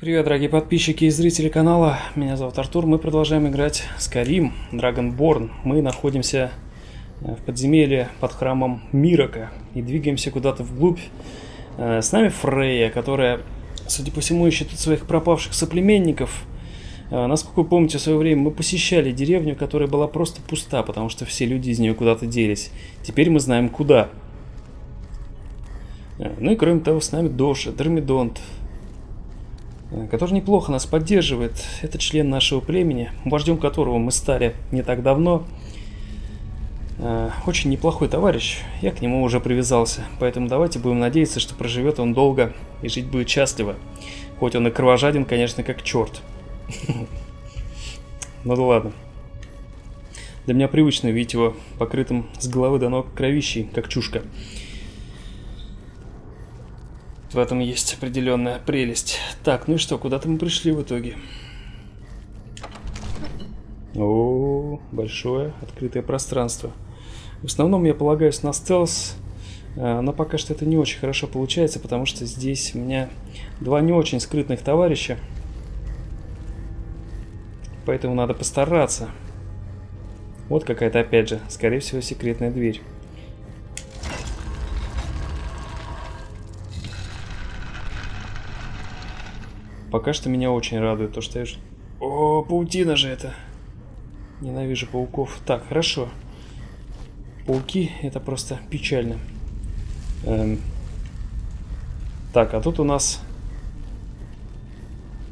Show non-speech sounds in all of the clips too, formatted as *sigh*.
Привет, дорогие подписчики и зрители канала. Меня зовут Артур. Мы продолжаем играть Скарим, Dragonborn. Мы находимся э, в подземелье под храмом Мирока и двигаемся куда-то вглубь. Э, С нами Фрея, которая, судя по всему, ищет тут своих пропавших соплеменников. Э, Насколько вы помните, в свое время мы посещали деревню, которая была просто пуста, потому что все люди из нее куда-то делись. Теперь мы знаем куда. Ну и кроме того, с нами Доша, Дормидонт, который неплохо нас поддерживает. Это член нашего племени, вождем которого мы стали не так давно. Э, Очень неплохой товарищ, я к нему уже привязался, поэтому давайте будем надеяться, что проживет он долго и жить будет счастливо. Хоть он и кровожаден, конечно, как черт. *laughs* Ну да ладно. Для меня привычно видеть его покрытым с головы до ног кровищей, как чушка. В этом есть определенная прелесть. Так, ну и что, куда-то мы пришли в итоге. О, большое открытое пространство. В основном я полагаюсь на стелс, э, но пока что это не очень хорошо получается, потому что здесь у меня два не очень скрытных товарища. Поэтому надо постараться. Вот какая-то, опять же, скорее всего, секретная дверь. Пока что меня очень радует то, что я... О, паутина же это. Ненавижу пауков. Так, хорошо. Пауки это просто печально. Эм. Так, а тут у нас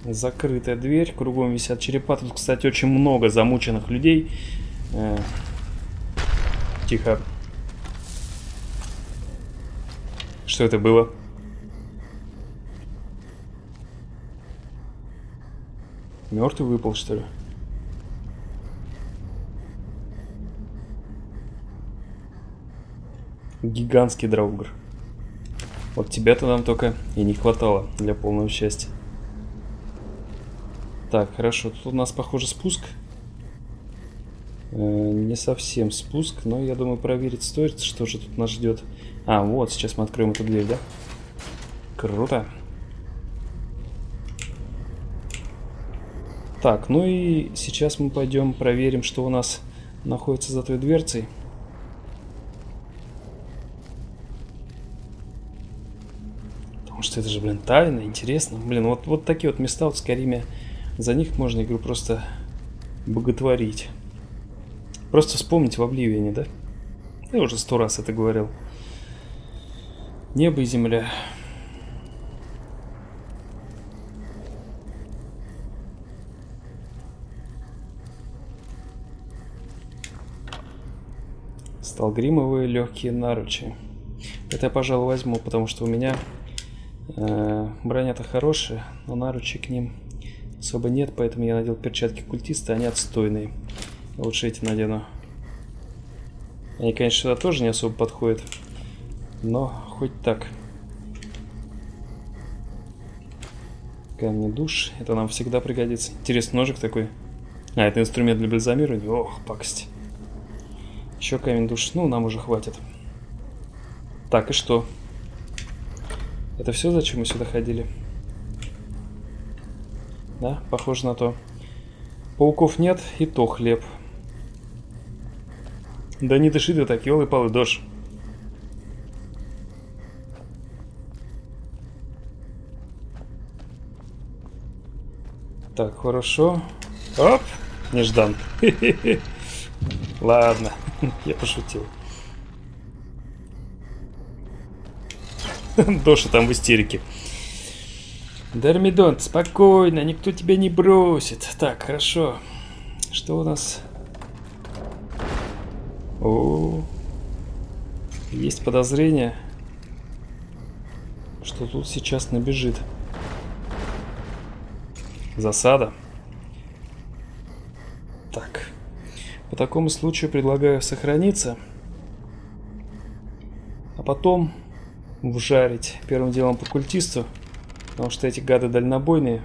закрытая дверь, кругом висят черепа. Тут, кстати, очень много замученных людей. Э, Тихо. Что это было? Мертвый выпал, что ли? Гигантский драугр. Вот тебя-то нам только и не хватало для полного счастья. Так, хорошо. Тут у нас, похоже, спуск. Э, не совсем спуск, но я думаю, проверить стоит, что же тут нас ждет. А, вот, сейчас мы откроем эту дверь, да? Круто. Так, ну и сейчас мы пойдем проверим, что у нас находится за той дверцей. Потому что это же, блин, тайна, интересно. Блин, вот, вот такие вот места вот в Скариме, за них можно игру просто боготворить. Просто вспомнить в Обливине, да? Я уже сто раз это говорил. Небо и земля. Сталгримовые легкие наручи. Это я, пожалуй, возьму, потому что у меня э, броня-то хорошая, но наручи к ним особо нет, поэтому я надел перчатки культиста, они отстойные. Лучше эти надену. Они, конечно, сюда тоже не особо подходят, но хоть так. Камни душ, это нам всегда пригодится. Интересный ножик такой. А, это инструмент для бальзамирования. Ох, пакость. Еще камень душ. Ну, нам уже хватит. Так, и что? Это все, зачем мы сюда ходили? Да, похоже на то. Пауков нет, и то хлеб. Да не дыши ты так, елы-палы, дождь. Так, хорошо. Оп, неждан. *laughs* Ладно, я пошутил. *laughs* Доша там в истерике. Дормидонт, спокойно, никто тебя не бросит. Так, хорошо. Что у нас? О, есть подозрение, что тут сейчас набежит. Засада. Так. По такому случаю предлагаю сохраниться. А потом вжарить первым делом по культисту. Потому что эти гады дальнобойные.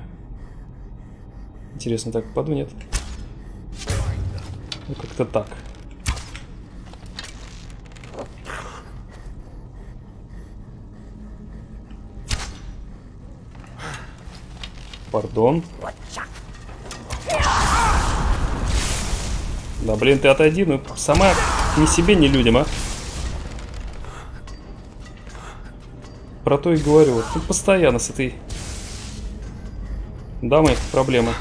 Интересно, так попаду, нет? Ну, как-то так. Пардон. Да блин, ты отойди, ну сама ни себе, ни людям, а. Про то и говорю. Вот ты постоянно с этой дамой проблемы.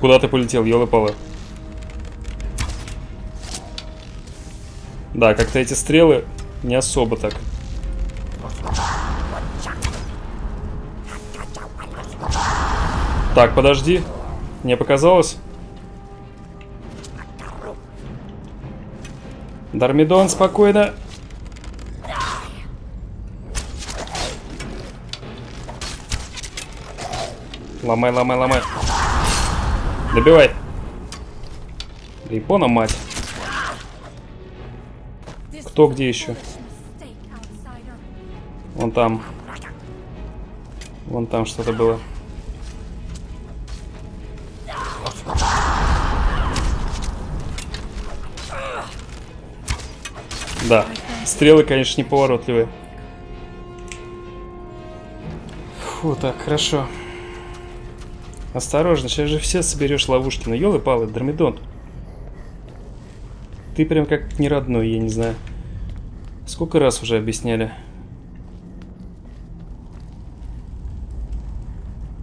Куда ты полетел, елы-палы? Да, как-то эти стрелы не особо так. Так, подожди. Мне показалось? Дармидон, спокойно. Ломай, ломай, ломай. Добивай. Япона, мать. Кто где еще? Вон там. Вон там что-то было. Да, стрелы, конечно, неповоротливые. Фу, так, хорошо. Осторожно, сейчас же все соберешь ловушки. Ну, елы-палы, Дромедон. Ты прям как не родной, я не знаю. Сколько раз уже объясняли.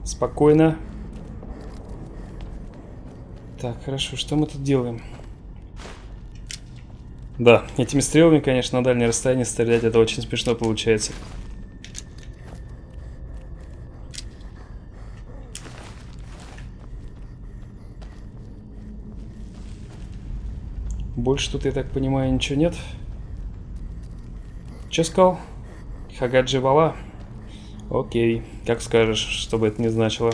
Спокойно. Так, хорошо, что мы тут делаем? Да, этими стрелами, конечно, на дальнее расстояние стрелять это очень смешно получается. Больше тут, я так понимаю, ничего нет. Че сказал? Хагаджи Вала? Окей, как скажешь, что бы это ни значило.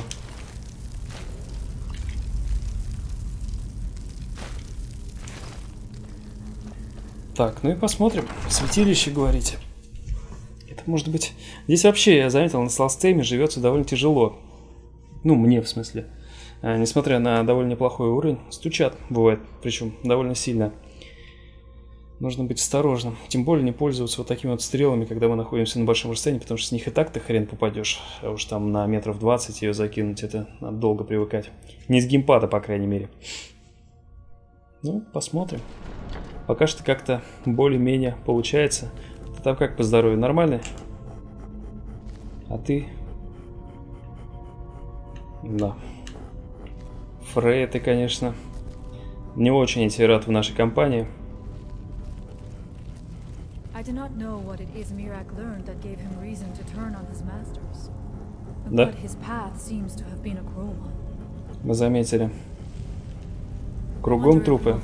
Так, ну и посмотрим. Святилище, говорите. Это может быть... Здесь вообще, я заметил, на Сластейме живется довольно тяжело. Ну, мне в смысле. А, несмотря на довольно неплохой уровень, стучат, бывает, причем довольно сильно. Нужно быть осторожным. Тем более не пользоваться вот такими вот стрелами, когда мы находимся на большом расстоянии, потому что с них и так ты хрен попадешь. А уж там на метров 20 ее закинуть, это надо долго привыкать. Не с геймпада, по крайней мере. Ну, посмотрим. Пока что как-то более-менее получается. Ты там как по здоровью? Нормально? А ты? Да. Фрей, ты, конечно, не очень я рад в нашей компании. Да. Мы заметили. Кругом трупы.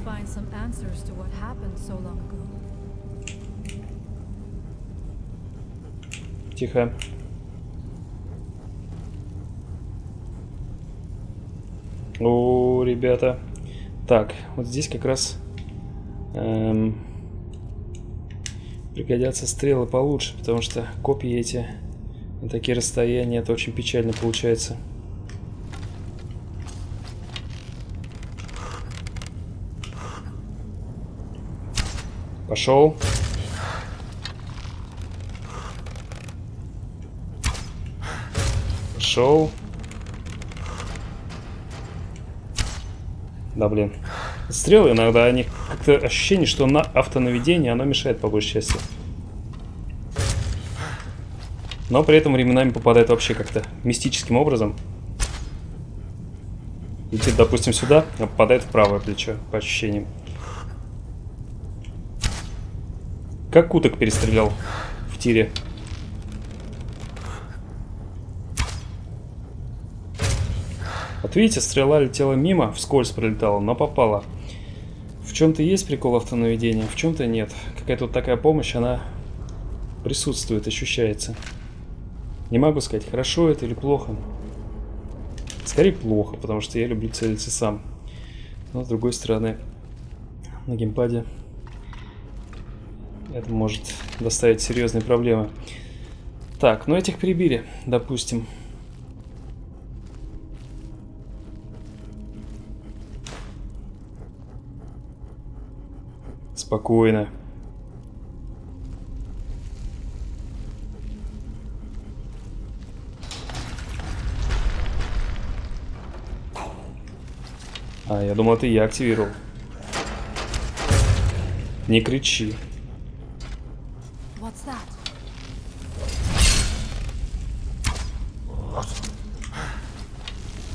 Тихо. О, ребята. Так, вот здесь как раз эм, пригодятся стрелы получше, потому что копии эти на такие расстояния, это очень печально получается. Пошел. Пошел. Да, блин. Стрелы иногда, они как-то ощущение, что на автонаведение оно мешает по большей части. Но при этом временами попадает вообще как-то мистическим образом. Летит, допустим, сюда, а попадает в правое плечо, по ощущениям. Как уток перестрелял в тире. Вот видите, стрела летела мимо, вскользь пролетала, но попала. В чем-то есть прикол автонаведения, в чем-то нет. Какая-то вот такая помощь, она присутствует, ощущается. Не могу сказать, хорошо это или плохо. Скорее плохо, потому что я люблю целиться сам. Но с другой стороны, на геймпаде это может доставить серьезные проблемы. Так, ну этих прибили, допустим. Спокойно. А, я думал, это я активировал. Не кричи.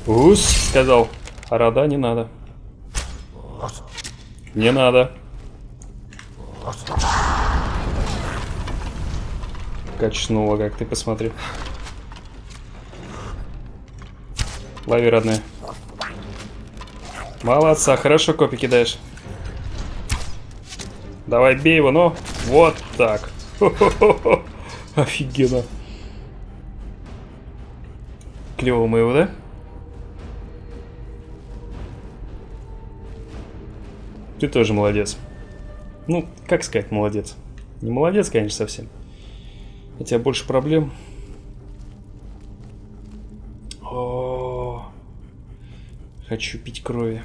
Ус, сказал. А рода не надо. Не надо. Качнуло, как ты посмотри. Лови, родная. Молодца, хорошо копи кидаешь. Давай, бей его, ну. Вот так. Хо-хо-хо-хо. *laughs* Офигенно. Клево мы его, да? Ты тоже молодец. Ну, как сказать молодец? Не молодец, конечно, совсем. Тебя больше проблем. О, хочу пить крови.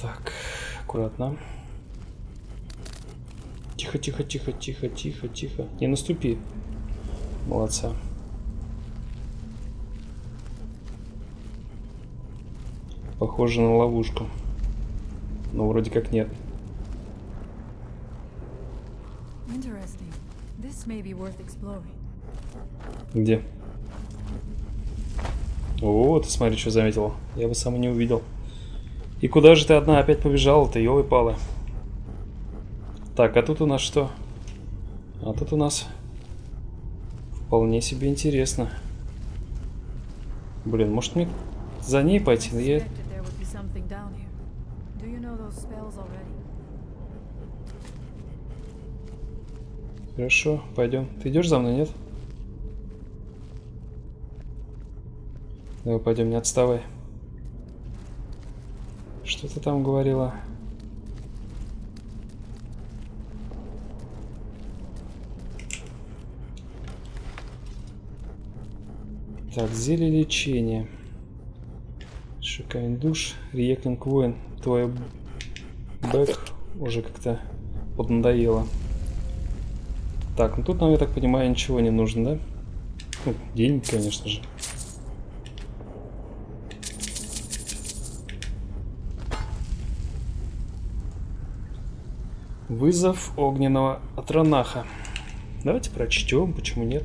Так, аккуратно. Тихо, тихо, тихо, тихо, тихо, тихо. Не наступи. Молодца. Похоже на ловушку. Но вроде как нет. Где? О, ты смотри, что заметила. Я бы сам не увидел. И куда же ты одна опять побежала-то, елы палы Так, а тут у нас что? А тут у нас вполне себе интересно. Блин, может мне за ней пойти? Но я... you know those spells already? Хорошо, пойдем. Ты идешь за мной, нет? Давай пойдем, не отставай. Что ты там говорила? Так, зелье лечения. Шикарный душ. Реклинг воин. Твой бэк уже как-то поднадоело. Так, ну тут нам, я так понимаю, ничего не нужно, да? Ну, деньги, конечно же. Вызов огненного Атронаха. Давайте прочтем, почему нет.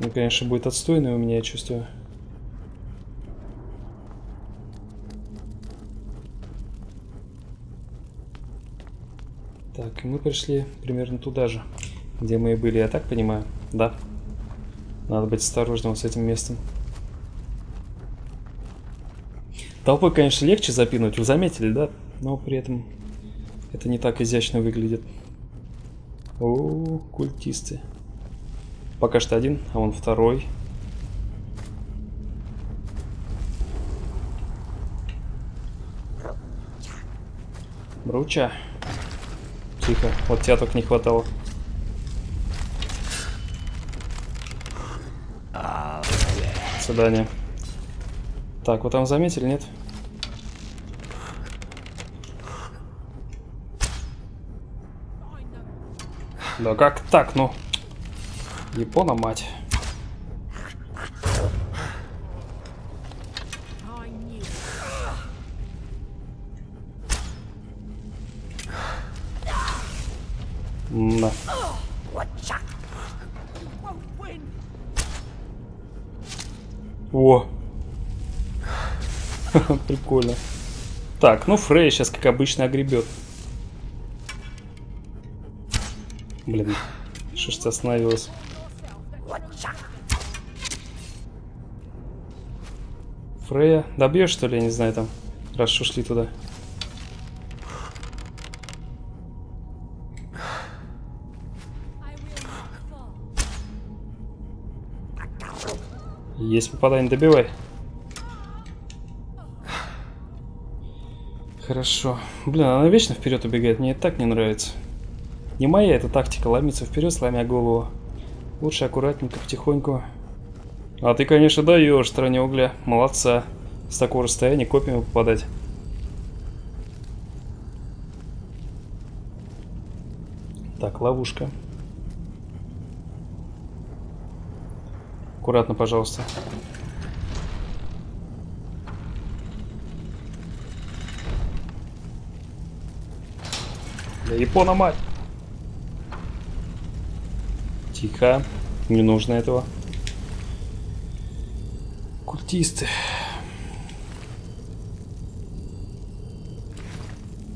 Ну, конечно, будет отстойный у меня, я чувствую. Так, и мы пришли примерно туда же, где мы и были, я так понимаю? Да. Надо быть осторожным с этим местом. Толпой, конечно, легче запинуть, вы заметили, да? Но при этом это не так изящно выглядит. О, культисты. Пока что один, а он второй. Бруча. Тихо, вот тебя только не хватало. Свидание. Так, вот там заметили, нет? Да как так, ну? Япона, мать. Win. О! *laughs* Прикольно. Так, ну Фрей сейчас, как обычно, огребет. Блин, что ж ты остановилась? Фрея, добьешь что ли, я не знаю там, раз шли туда. Есть попадание, добивай. Хорошо. Блин, она вечно вперед убегает, мне это так не нравится. Не моя эта тактика ломиться вперед, сломя голову. Лучше аккуратненько, потихоньку. А ты, конечно, даешь в стороне угля. Молодца. с такого расстояния копьями попадать. Так, ловушка. Аккуратно, пожалуйста. Да Япона мать! Тихо. Не нужно этого. Культисты.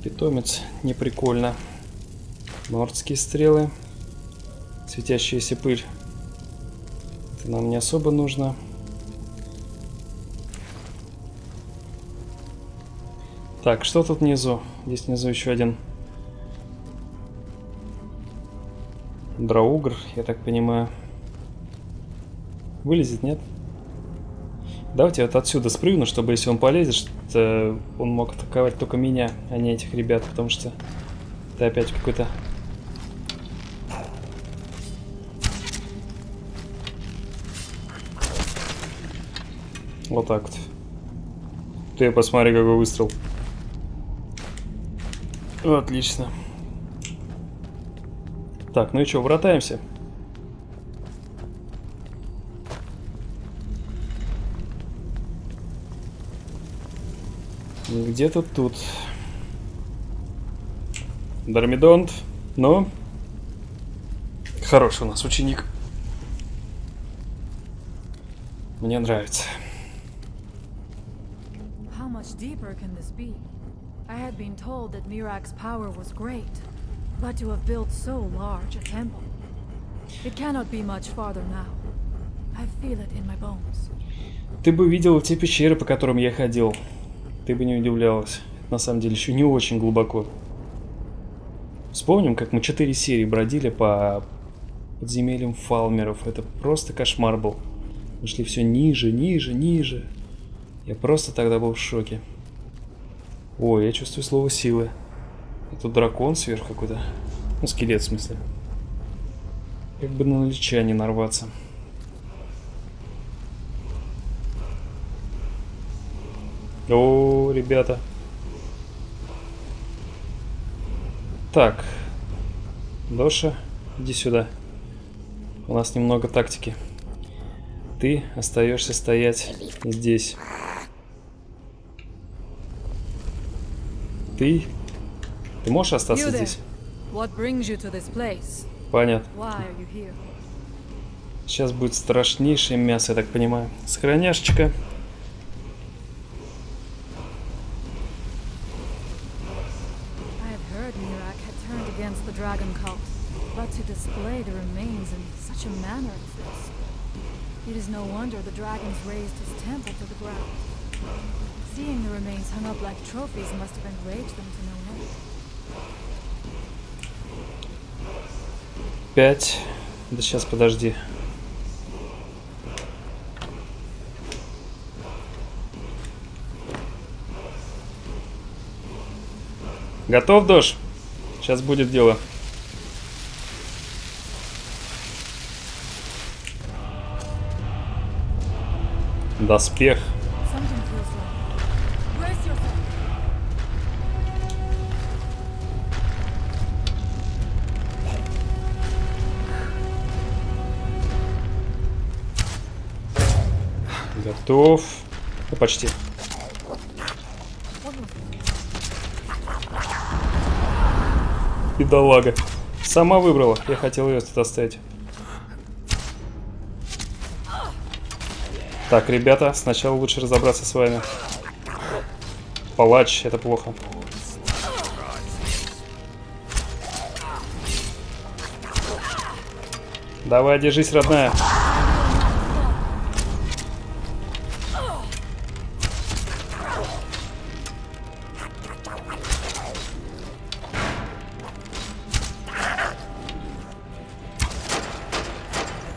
Питомец не прикольно. Нордские стрелы. Светящаяся пыль. Это нам не особо нужно. Так, что тут внизу? Здесь внизу еще один Драугр, я так понимаю. Вылезет, нет? Давайте вот отсюда спрыгну, чтобы если он полезет, что он мог атаковать только меня, а не этих ребят, потому что это опять какой-то... Вот так вот. Ты посмотри, какой выстрел. Отлично. Так, ну и что, вратаемся? Где-то тут. Дармидонт. Ну? Хороший у нас ученик. Мне нравится. How much deeper can this be? I had been told that Mirak's power was great, but to have built so large a temple. It cannot be much farther now. I feel it in my bones. Ты бы видел те пещеры, по которым я ходил. Ты бы не удивлялась. На самом деле еще не очень глубоко. Вспомним, как мы четыре серии бродили по подземельям фалмеров. Это просто кошмар был. Мы шли все ниже, ниже, ниже. Я просто тогда был в шоке. Ой, я чувствую слово силы. Это дракон сверху какой-то. Ну, скелет в смысле. Как бы на лича не нарваться. О, ребята. Так. Доша, иди сюда. У нас немного тактики. Ты остаешься стоять здесь. Ты? Ты можешь остаться здесь? Понятно. Сейчас будет страшнейшее мясо, я так понимаю. Сохраняшечка. Wonder the dragons razed his temple to the ground. Seeing the remains hung up like trophies must have enraged them to no end. Пять. Да сейчас, подожди. Готов, Дош? Сейчас будет дело. Доспех. Готов. Ну, почти. Бедолага. Сама выбрала. Я хотел ее тут оставить. Так, ребята, сначала лучше разобраться с вами. Палач, это плохо. Давай, держись, родная.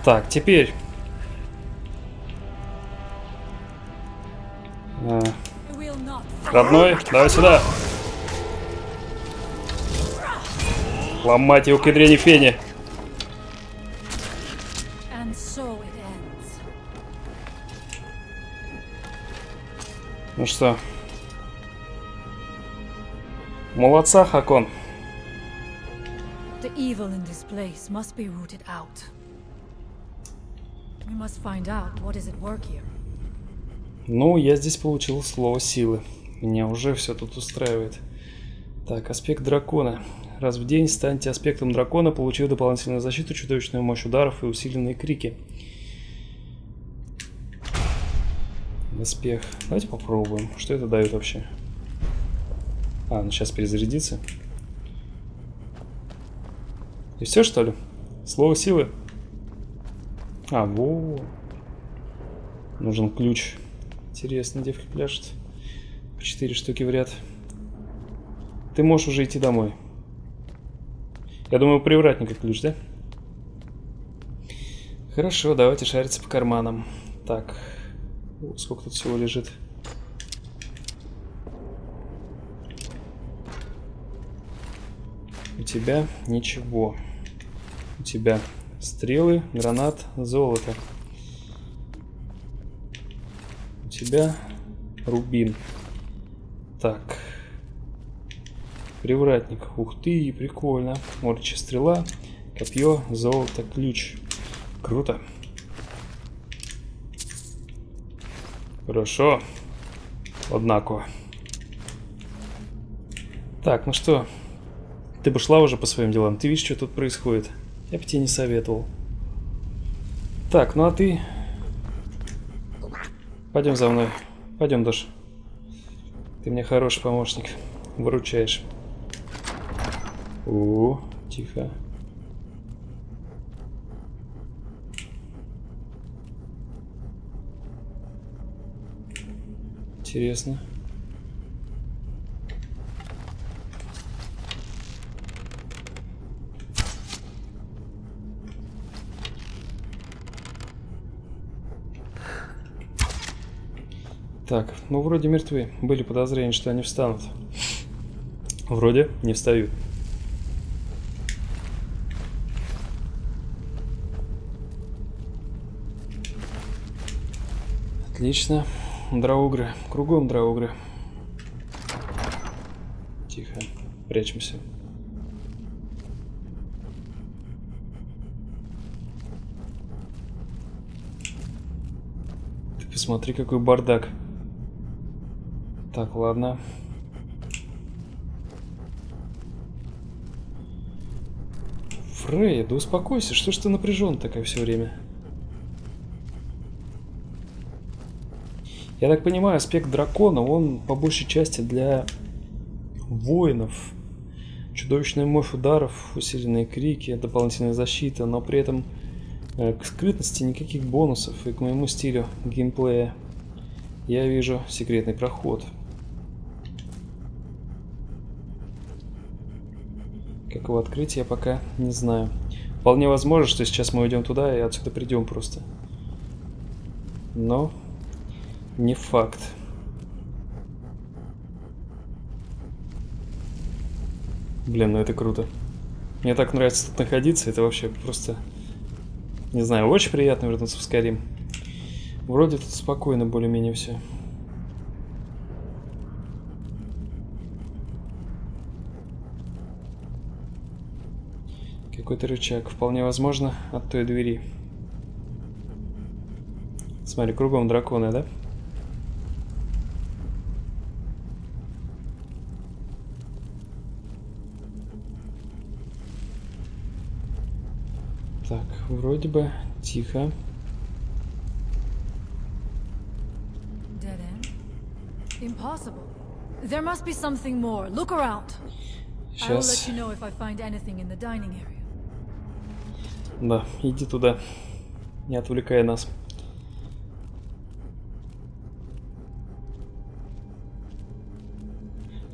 Так, теперь. Родной, давай сюда. Ломать его к ядрене фени. So. Ну что? Молодца, Хакон. The evil in this place must be rooted out. We must find out what is at work here. Ну, я здесь получил слово силы. Меня уже все тут устраивает. Так, аспект дракона. Раз в день станьте аспектом дракона, получив дополнительную защиту, чудовищную мощь ударов и усиленные крики. Доспех. Давайте попробуем. Что это дает вообще? А, ну сейчас перезарядится. И все, что ли? Слово силы. А, во. Нужен ключ. Интересно, девки пляшет. Четыре штуки в ряд. Ты можешь уже идти домой. Я думаю, привратника ключ, да? Хорошо, давайте шариться по карманам. Так, сколько тут всего лежит? У тебя ничего. У тебя стрелы, гранат, золото. У тебя рубин. Так. Привратник. Ух ты, прикольно. Морча стрела, копье, золото, ключ. Круто. Хорошо. Однако. Так, ну что, ты бы шла уже по своим делам. Ты видишь, что тут происходит. Я бы тебе не советовал. Так, ну а ты... Пойдем за мной. Пойдем, Дош. Ты мне хороший помощник. Выручаешь. О, тихо. Интересно. Так, ну вроде мертвы. Были подозрения, что они встанут. Вроде не встают. Отлично. Драугры. Кругом драугры. Тихо. Прячемся. Ты посмотри, какой бардак. Так, ладно. Фрей, да успокойся, что ж ты напряжен такая все время? Я так понимаю, аспект дракона, он по большей части для воинов. Чудовищная мощь ударов, усиленные крики, дополнительная защита, но при этом э, к скрытности никаких бонусов и к моему стилю геймплея я вижу секретный проход. Как его открыть, я пока не знаю. Вполне возможно, что сейчас мы уйдем туда и отсюда придем просто. Но не факт. Блин, ну это круто. Мне так нравится тут находиться, это вообще просто... Не знаю, очень приятно вернуться в Скарим. Вроде тут спокойно более-менее все. Какой-то рычаг. Вполне возможно от той двери. Смотри, кругом драконы, да? Так, вроде бы тихо. Dead end? Impossible. There must be something more. Look around. I will let Сейчас. you know if I find anything in the dining area. Да, иди туда. Не отвлекай нас.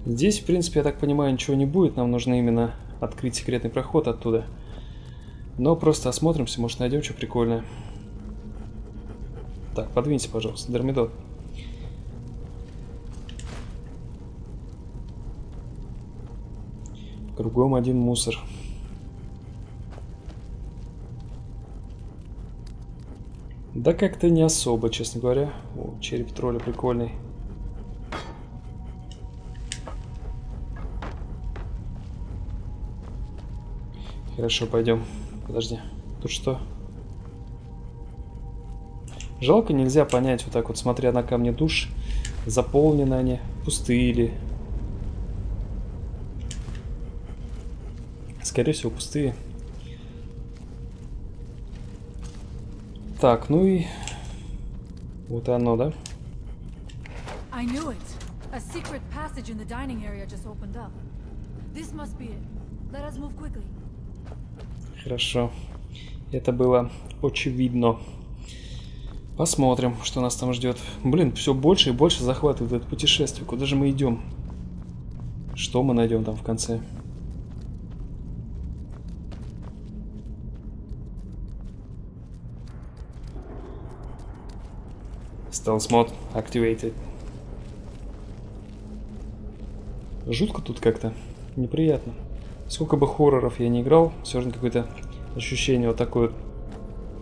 Здесь, в принципе, я так понимаю, ничего не будет. Нам нужно именно открыть секретный проход оттуда. Но просто осмотримся, может найдем что прикольное. Так, подвинься, пожалуйста, Дермидот. Кругом один мусор. Да как-то не особо, честно говоря. О, череп тролля прикольный. Хорошо, пойдем. Подожди. Тут что? Жалко, нельзя понять, вот так вот, смотря на камни душ, заполнены они, пустые или... Скорее всего, пустые. Так, ну и... Вот оно, да? I knew it. A secret passage in the dining area just opened up. This must be it. Let us move quickly. Хорошо. Это было очевидно. Посмотрим, что нас там ждет. Блин, все больше и больше захватывает это путешествие. Куда же мы идем? Что мы найдем там в конце? Stealth mode activated. Жутко тут как-то. Неприятно. Сколько бы хорроров я не играл, все равно какое-то ощущение вот такое, вот,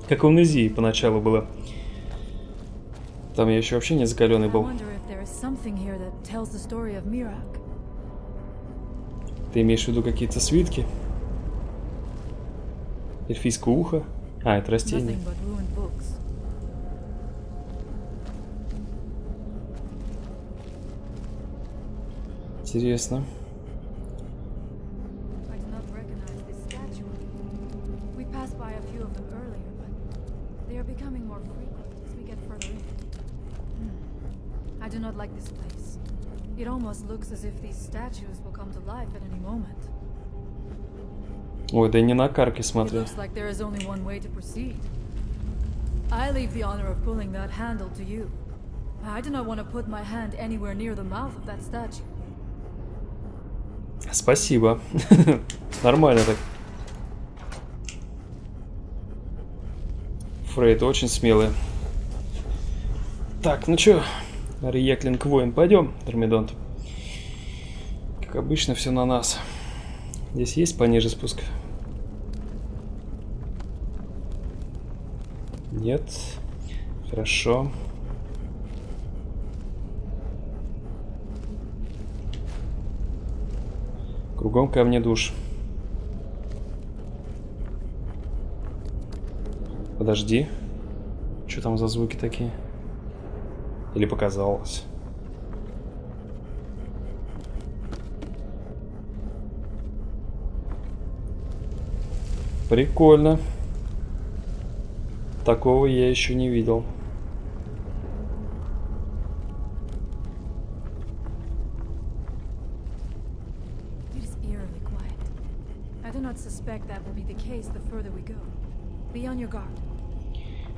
как в амнезии поначалу было. Там я еще вообще не закаленный был. Ты имеешь в виду какие-то свитки? Эльфийское ухо? А, это растение. Hmm. I do not like this place. It almost looks as if these statues will come to life at any moment. Ой, да не на карке It смотри. looks like there is only one way to proceed. I leave the honor of pulling that handle to you. I do not want to put my hand anywhere near the mouth of that statue. Спасибо. *laughs* Нормально так. Фрейд очень смелый. Так, ну чё, Риеклинг воин, пойдем, Дормидонт. Как обычно, все на нас. Здесь есть пониже спуск? Нет. Хорошо. Кругом камни душ. Подожди. Что там за звуки такие? Или показалось? Прикольно. Такого я еще не видел.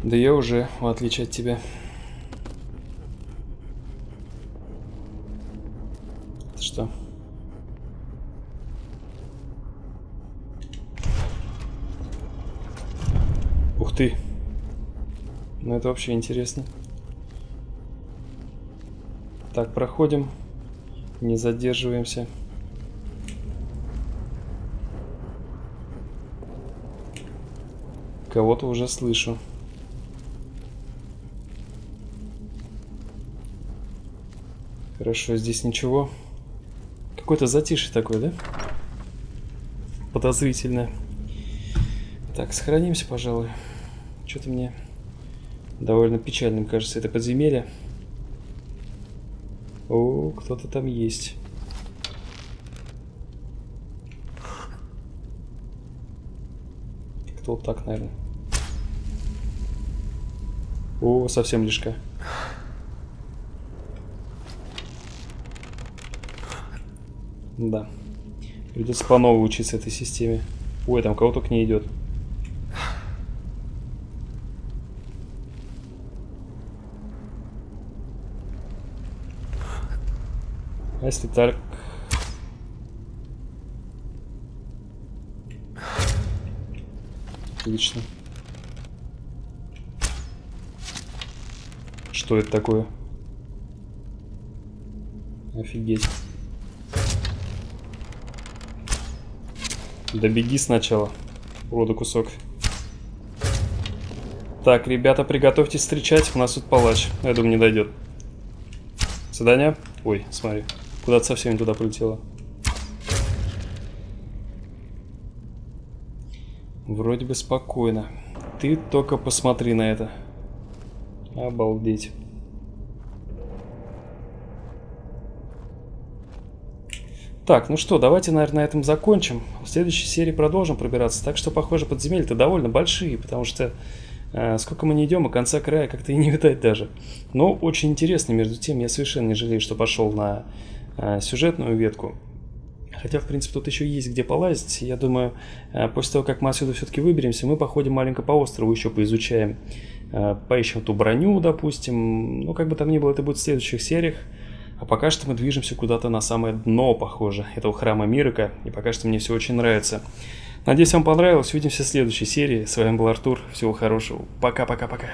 Да я уже, в отличие от тебя. Это что? Ух ты. Ну это вообще интересно. Так, проходим. Не задерживаемся. Кого-то уже слышу. Хорошо, здесь ничего. Какой-то затишье такой, да? Подозрительно. Так, сохранимся, пожалуй. Что-то мне довольно печальным кажется это подземелье. О, кто-то там есть. Вот так, наверное. О, совсем лишка. Да. Придется по новой учиться этой системе. Ой, там кого-то к ней идет. А если так... Отлично. Что это такое? Офигеть. Да беги сначала, урода кусок. Так, ребята, приготовьтесь встречать, у нас тут палач. Я думаю, не дойдет. Задание? Ой, смотри, куда-то совсем туда полетело. Вроде бы спокойно. Ты только посмотри на это. Обалдеть. Так, ну что, давайте, наверное, на этом закончим. В следующей серии продолжим пробираться. Так что, похоже, подземелья-то довольно большие, потому что э, сколько мы не идем, и конца края как-то и не видать даже. Но очень интересно, между тем, я совершенно не жалею, что пошел на э, сюжетную ветку. Хотя, в принципе, тут еще есть где полазить. Я думаю, э, после того, как мы отсюда все-таки выберемся, мы походим маленько по острову, еще поизучаем, э, поищем ту броню, допустим. Ну, как бы там ни было, это будет в следующих сериях. А пока что мы движемся куда-то на самое дно, похоже, этого храма Мирика, и пока что мне все очень нравится. Надеюсь, вам понравилось. Увидимся в следующей серии. С вами был Артур. Всего хорошего. Пока-пока-пока.